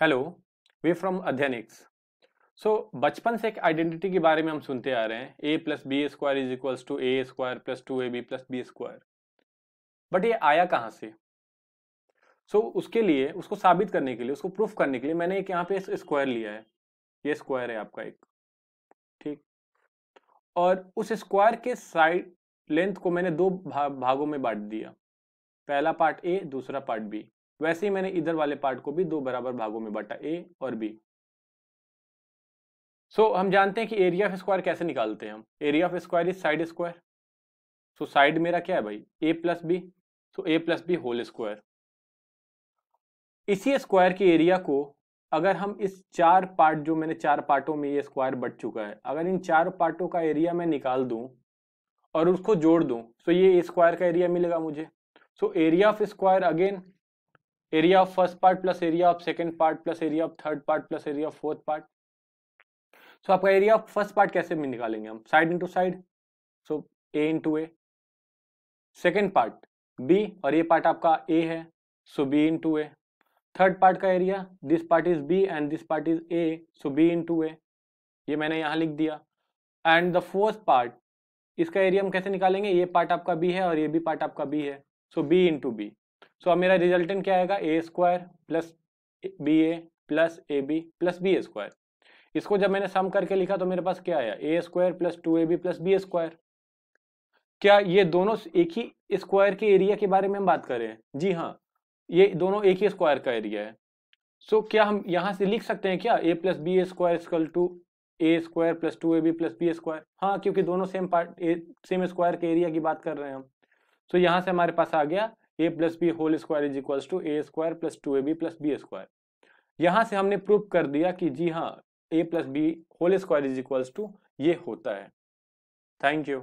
Hello way from अध्ययनिक्स। सो बचपन से एक आइडेंटिटी के बारे में हम सुनते आ रहे हैं A plus B square is equals to A square plus two A B plus B square. But ये आया कहाँ से? सो so, उसके लिए उसको साबित करने के लिए उसको प्रूफ करने के लिए मैंने एक यहाँ पे स्क्वायर लिया है। ये स्क्वायर है आपका एक ठीक? और उस स्क्वायर के साइड लेंथ को मैंने दो भा, भागों में बांट दिया। पहला पार्ट ए दूसरा पार्ट बी। वैसे ही मैंने इधर वाले पार्ट को भी दो बराबर भागों में बांटा ए और बी। सो so, हम जानते हैं कि एरिया ऑफ़ स्क्वायर कैसे निकालते हैं हम। Area of square is side square so side मेरा क्या है भाई? A plus B so A plus B whole square इसी स्क्वायर के एरिया को अगर हम इस चार पार्ट जो मैंने चार पार्टों में ये स्क्वायर बट चुका है अगर इन चार पार्टों का एरिया मैं निकाल दूँ और उसको जोड़ दूँ तो ये स्क्वायर का एरिया मिलेगा मुझे। So area of square again area of first part plus area of second part plus area of third part plus area of fourth part so आपका एरिया ऑफ़ फ़र्स्ट पार्ट कैसे भी निकालेंगे हम? Side into side so A into A second part B और ये part आपका A है so B into A third part का area this part is B and this part is A so B into A ये मैंने यहाँ लिख दिया। एंड द फोर्थ पार्ट इसका एरिया हम कैसे निकालेंगे? ये पार्ट आपका बी है और ये भी पार्ट आपका बी है so B into B so अब मेरा रिजल्टेंट क्या आएगा? A square plus B A plus A B plus B square इसको जब मैंने सम करके लिखा तो मेरे पास क्या आया? A square plus two A B plus B square क्या ये दोनों एक ही स्क्वायर के एरिया के बारे में हम बात कर रहे हैं? जी हाँ ये दोनों एक ही स्क्वायर का एरिया है। सो so, क्या हम यहाँ से लिख सकते हैं क्या? A plus B square equal to A square plus two A B plus B square हाँ क्योंकि दोनों सेम पार्ट सेम स्क्वायर के एरिया की बात कर रहे हैं हम। सो so, यहाँ से हमारे पास आ गया A plus B whole square is equals to A square plus two A B plus B square यहाँ से हमने प्रूव कर दिया कि जी हाँ A plus B whole square is equals to ये होता है। Thank you